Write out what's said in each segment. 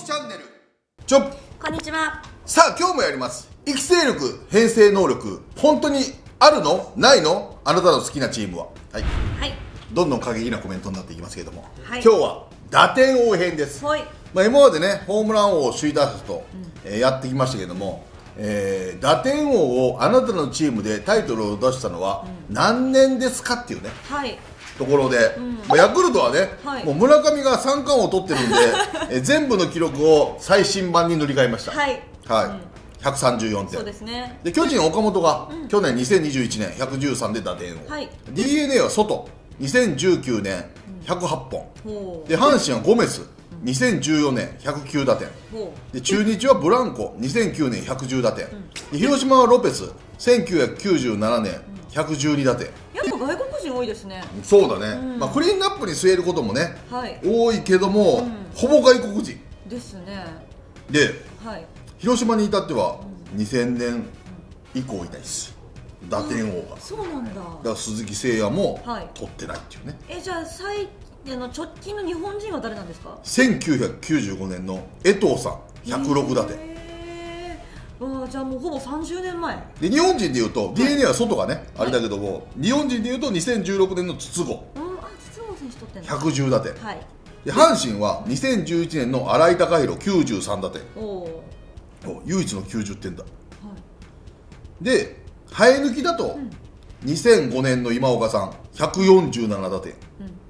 樹チャンネル。ちょこんにちは。さあ今日もやります。育成力編成能力本当にあるの？ないの？あなたの好きなチームは。はい。はい。どんどん過激なコメントになっていきますけれども、はい。今日は打点王編です、はい。まあ、今までねホームラン王を首位打者と、えーやってきましたけれども、えー打点王をあなたのチームでタイトルを出したのは何年ですかっていうね。はい。ところで、まあ、ヤクルトはね、はい。もう村上が三冠王を取ってるんで、えー全部の記録を最新版に塗り替えました。はい。はい、134点。そうですね。で巨人岡本が、去年2021年113で打点王、はい。d n a は外2019年108本、ほう。で阪神はゴメス2014年109打点。ほで中日はブランコ2009年110打点、で広島はロペス1997年112打点。う。多いですね。そうだね、まあ、クリーンナップに据えることもね、はい。多いけども、ほぼ外国人ですね。ではい。広島に至っては2000年以降いないです打点王が、そうなんだ。だから鈴木誠也もはい取ってないっていうね、え、じゃあ、最、あの直近の日本人は誰なんですか？1995年の江藤さん106打点じゃあ、もうほぼ30年前。で日本人でいうと d n a は外がね、あれだけども日本人でいうと2016年の筒子うん、あ、筒香選手取ってんだ。110打点。はい。で阪神は2011年の新井貴弘93打点。お唯一の90点だ。はい。で生え抜きだと、2005年の今岡さん147打点。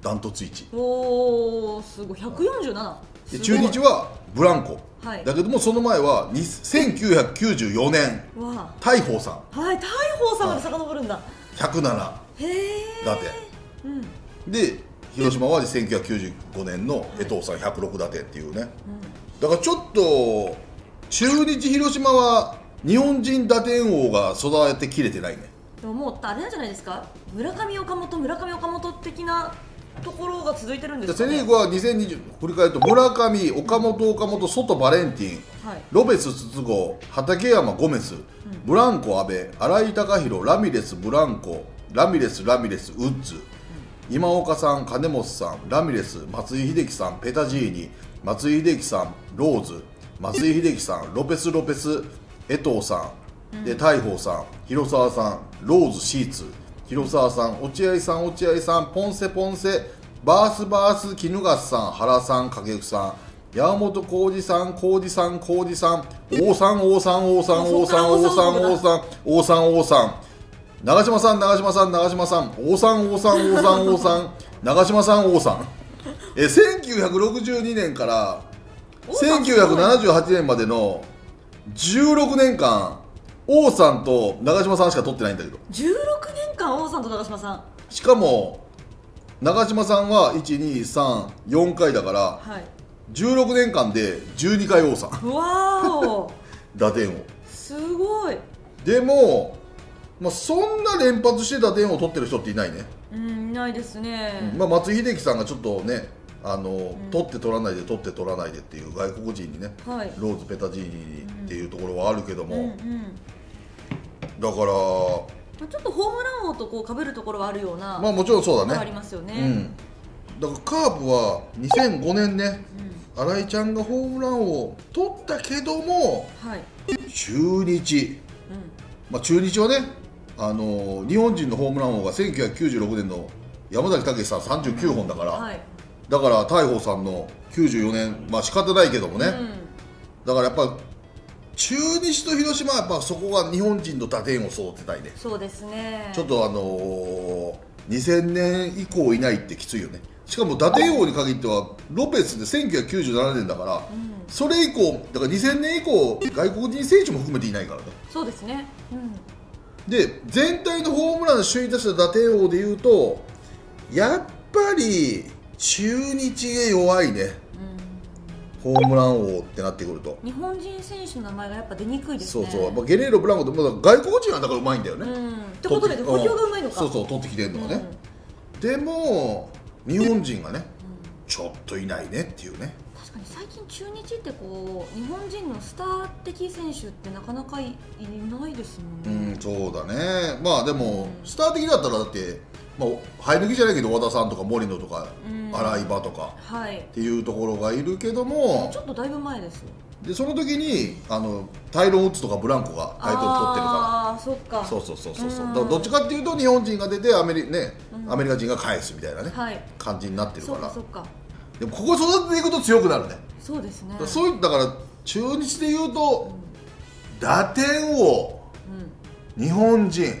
ダントツ1おお、すごい、147。で中日はブランコ、はい。だけどもその前はに1994年わ大鵬さん。あ。はい、大鵬さんまで遡るんだ。107へえ。打点うん。で広島は1995年の江藤さん106打点っていうね、だからちょっと中日広島は日本人打点王が育てきれてないね。でももうあれなんじゃないですか？村上岡本村上岡本的なところが続いてるんでかね。セ・リーグは2020振り返ると村上岡本岡本外バレンティンはい。ロペス筒香畠山ゴメス、ブランコ阿部新井貴弘ラミレスブランコラミレスラミレスウッズ、今岡さん金本さんラミレス松井秀喜さんペタジーニ松井秀喜さんローズ。松井秀喜さん ロペスロペス江藤さん、で大鵬さん広沢さんローズシーツ広沢さん落合さん落合さんポンセポンセバースバース衣笠さん原さん掛布さん山本浩二さん浩二さん浩二さん王さん王さん王さん王さん王さん王さん王さん王さん長嶋さん長嶋さん長嶋さん王さん王さん王さん王さん長嶋さん王さんえ1962年から1978年までの16年間王さんと長嶋さんしか取ってないんだけど。16年間王さんと長嶋さん。しかも長嶋さんは1234回だからはい。16年間で12回王さん。うわーお。打点王すごい。でも、まあ、そんな連発して打点を取ってる人っていないね、うんいないですね、まあ、松井秀喜さんがちょっとねあの、取って取らないで取って取らないでっていう外国人にねはい。ローズペタジーニっていうところはあるけども、うんうんだからまあちょっとホームラン王とこう被るところはあるようなまあもちろんそうだありねますよね、うん。だからカープは2005年ね新井ちゃんがホームランを取ったけどもはい、中日。まあ、中日はね、あのー日本人のホームラン王が1996年の山崎武さん39本だから、はい、だから大鵬さんの94年まあ仕方ないけどもね、うん。だからやっぱ中日と広島はやっぱそこが日本人の打点を育てたいね、そうですね。ちょっとあのー2000年以降いないってきついよね。しかも打点王に限ってはロペスで1997年だから、それ以降だから2000年以降外国人選手も含めていないからね。そうですね。うん。で全体のホームラン首位打者打点王でいうとやっぱり中日が弱いねホームラン王ってなってくると、日本人選手の名前がやっぱ出にくいですね。そうそう、やっぱゲレーロ・ブランコってまだ外国人はだからうまいんだよね、うん。ってことで補強がうまいのか。そうそう取ってきてるのはね、でも日本人がねちょっといないねっていうね。確かに最近中日ってこう日本人のスター的選手ってなかなかいいないですうもんね、んそうだね。まあでも、うん。スター的だったらだって、まあ、生え抜きじゃないけど和田さんとか森野とかうん。洗い場とかはい。っていうところがいるけどもちょっとだいぶ前ですよ。でその時にあのタイロン・ウッズとかブランコがタイトル取ってるかああそっか。らそうそうそうそうそう。うん。だからどっちかっていうと日本人が出てアメリ,、ねうん。アメリカ人が返すみたいなね、はい。感じになってるそから。っかそっかでもここ育てていくと強くなるね、そうですね。だそういっただから中日でいうと、打点王。うん、うん日本人。うん、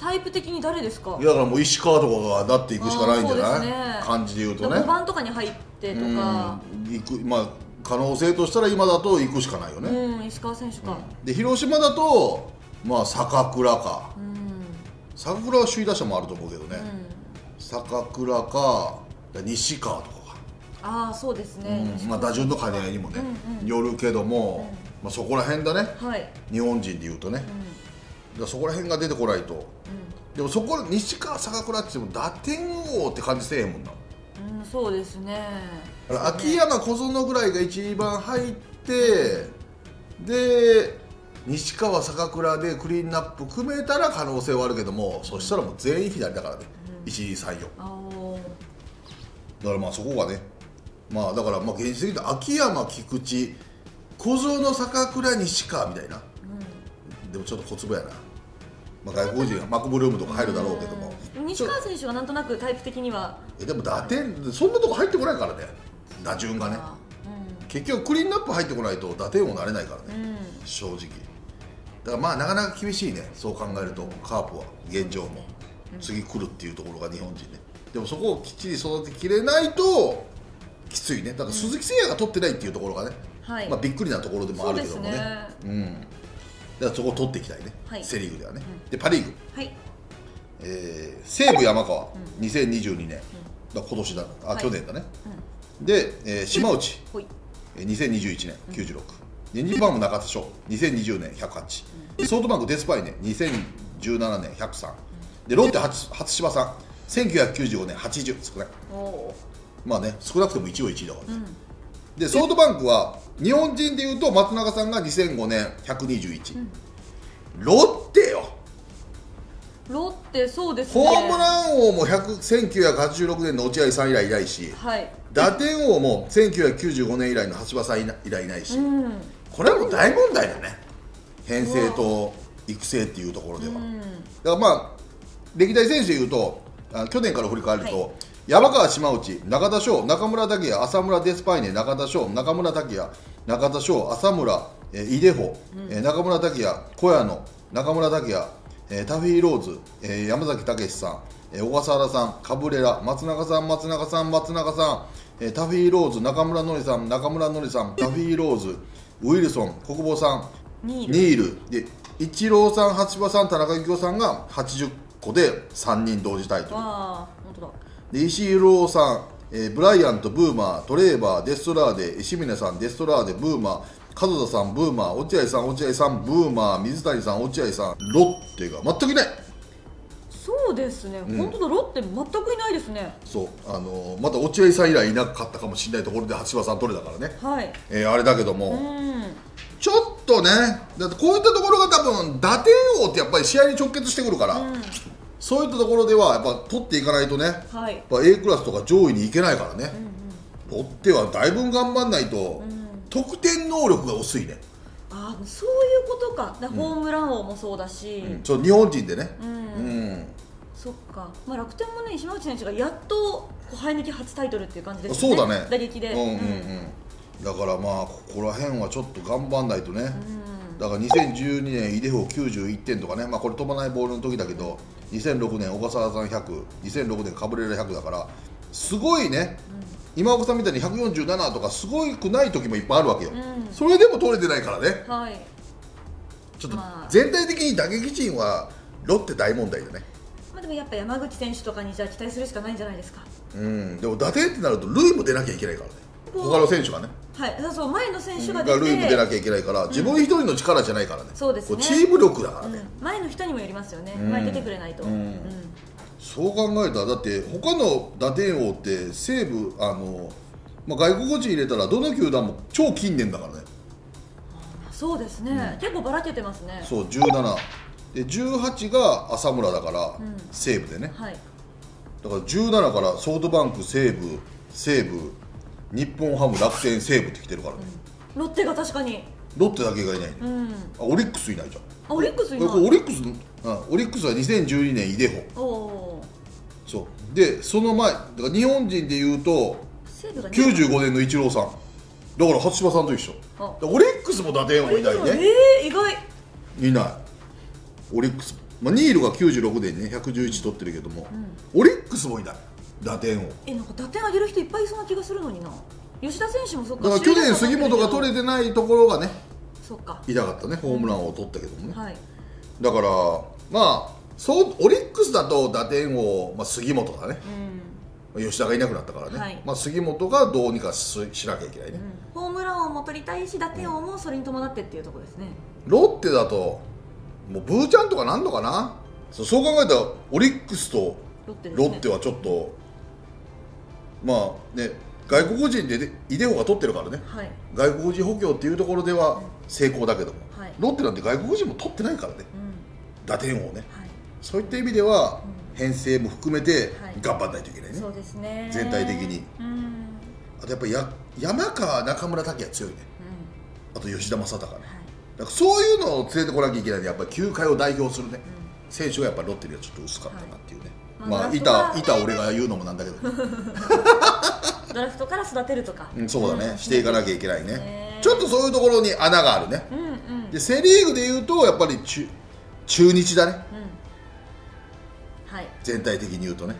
タイプ的に誰ですか？いやだからもう石川とかがなっていくしかないんじゃない、ね。感じで言うとね。5番とかに入ってとか。うん。行くまあ可能性としたら今だと行くしかないよね、うん、石川選手か。で広島だとまあ坂倉か。うん、坂倉は首位打者もあると思うけどね、うん。坂倉か西川とかか、ああそうですね、うんまあ、打順の兼ね合いにもね、うんうん。よるけども、まあ、そこら辺だね。はい、日本人でいうとね、だからそこら辺が出てこないと。でもそこ西川坂倉って言っても打点王って感じせえへんもんな。うん、うん、そうですね。秋山小園ぐらいが一番入ってで西川坂倉でクリーンナップ組めたら可能性はあるけどもそしたらもう全員左だからね、1234あおだからまあそこがねまあだからまあ現実的に秋山菊池小園坂倉西川みたいな。でもちょっと小粒やな、まあ、外国人はマクブルームとか入るだろうけども。うん。西川選手はなんとなくタイプ的には。えでも打点そんなとこ入ってこないからね。打順がね。あ結局クリーンナップ入ってこないと打点王なれないからね。うん、うん正直。だからまあなかなか厳しいね。そう考えるとカープは。現状も。次来るっていうところが日本人ね。でもそこをきっちり育てきれないときついね。だから鈴木誠也が取ってないっていうところがね、はい、まあ、びっくりなところでもあるけどもね。そううん。だからそこを取っていきたいね、はい。セ・リーグではね、でパ・リーグ、はい。えー西武山川、2022年、だから今年だ。あ、はい。去年だね、で、えー島内、ほい。えー2021年96、で日本ハム中田翔。2020年108、でソフトバンクデスパイネ。2017年103、でロッテ初初芝さん。1995年80少ないおおまあね少なくても1位は1位だからね、うん。でソフトバンクは日本人でいうと松永さんが2005年121、ロッテよ。ロッテそうですね。ホームラン王も100 1986年の落合さん以来いないしはい。打点王も1995年以来の橋場さん以来いないし、うん。これはもう大問題だね。編成と育成っていうところでは、うん。だからまあ歴代選手でいうとあ去年から振り返ると、はい山川島内中田翔中村拓也浅村デスパイネ中田翔中村拓也中田翔浅村、えー、井出穂、えー中村拓也小谷野中村拓也、えータフィーローズ、えー山崎武さん、えー小笠原さんカブレラ松永さん松永さん松永さん、えータフィーローズ中村のりさん中村のりさんタフィーローズウィルソン国保さんニール。ニール。でイチローさん、八葉さん、田中幸雄さんが80個で3人同時タイトルで石井郎さん、えーブライアント、ブーマートレーバー、デストラーデ石峰さん、デストラーデブーマー門田さん、ブーマー落合さん、落合さん、ブーマー水谷さん、落合さんロッテが全くいない。そうですね、ん。本当だロッテ全くいないですね。そう、あのーまた落合さん以来いなかったかもしれないところで八葉さん取れたからね、はい。えーあれだけども、うん。ちょっとねだってこういったところが多分打点王ってやっぱり試合に直結してくるから、うんそういったところではやっぱ取っていかないとね、やっはいぱ A クラスとか上位に行けないからね、ロッテはだいぶ頑張んないと、得点能力が薄いね、あそういうことか。だホームラン王もそうだし、そう日本人でね、うん。うん。そっか、まあ、楽天もね石内選手がやっと生え抜き初タイトルっていう感じですそうだね。打撃で、うんうんうん。だからまあここら辺はちょっと頑張んないとね、だから2012年、イデフォ91点とかね、まあ、これ飛ばないボールの時だけど、2006年、小笠原さん100、2006年、カブレラ100だから、すごいね、今岡さんみたいに147とか、すごくない時もいっぱいあるわけよ、うん。それでも取れてないからね、はい。ちょっとまあ。全体的に打撃陣はロッテ大問題だね、まあ、でもやっぱ山口選手とかにじゃあ期待するしかないんじゃないですか。うん、でも打点ってなると、ルイも出なきゃいけないからね、他の選手がね。はいそうそう前の選手がルイも出なきゃいけないから、自分一人の力じゃないからね、そうですね。こチーム力だからね、うん。前の人にもよりますよね、うん。前に出てくれないと、うん。そう考えたらだって他の打点王って西武あの、まあ、外国人入れたらどの球団も超近年だからね。そうですね、結構ばらけてますね。そう17で18が浅村だから、ん。西武でね。はい。だから17からソフトバンク西武西武日本ハム楽天西武って来てるからね、ロッテが確かに。ロッテだけがいないね、うん。あオリックスいないじゃん。あオリックス今これオリックス、うん、オリックスは2012年イデホ。そう。でその前だから日本人でいうと西武が95年のイチローさん。だから初島さんと一緒。オリックスも打点王いないね。えー、意外。いない。オリックス、まあ、ニールが96年にね111取ってるけども、オリックスもいない打点王えなんか打点上げる人いっぱいいそうな気がするのにな。吉田選手もそっか。だから去年杉本が取れててないところがねそっか。痛かったねホームランを取ったけどもね、はい。だからまあそうオリックスだと打点王、まあ、杉本だね。うん。吉田がいなくなったからね、はい。まあ、杉本がどうにかししなきゃいけないね、ホームラン王も取りたいし打点王もそれに伴ってっていうところですね。ロッテだともうブーちゃんとかなんのかな？そうそう考えたらオリックスとロッテですね。ロッテはちょっと、まあね外国人でねイデオが取ってるからね。はい。外国人補強っていうところでは成功だけども、はい。ロッテなんて外国人も取ってないからね。うん。打点王ね。はい。そういった意味では、編成も含めてはい。頑張らないといけないね、そうですね。全体的に。うん。あとやっぱりや山川中村拓也強いね。うあと吉田正尚ね。んはい。だからそういうのを連れてこなきゃいけないんでやっぱり球界を代表するね、選手がやっぱりロッテにはちょっと薄かったなっていうね、はいまあ、まあドいラフトはたいた俺が言うのもなんだけど、ね ドラフトから育てるとか。うん、そうだね、していかなきゃいけないね、ね。ちょっとそういうところに穴があるね。うんうん。でセ・リーグでいうとやっぱり中中日だね。うん。はい。全体的に言うとね。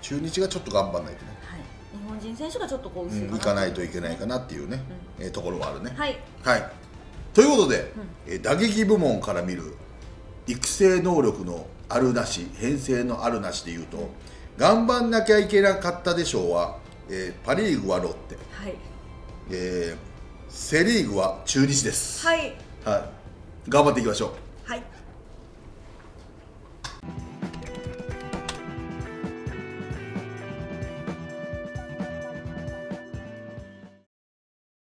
中日がちょっと頑張らないとね、はい。日本人選手がちょっとこう薄いうん、行かないといけないかなっていうね、えーところがあるね。はい。はい、ということで、えー打撃部門から見る育成能力のあるなし編成のあるなしでいうと頑張んなきゃいけなかったでしょうは、えーパ・リーグはロッテ、はい。えーセ・リーグは中日です、はい。はい、頑張っていきましょう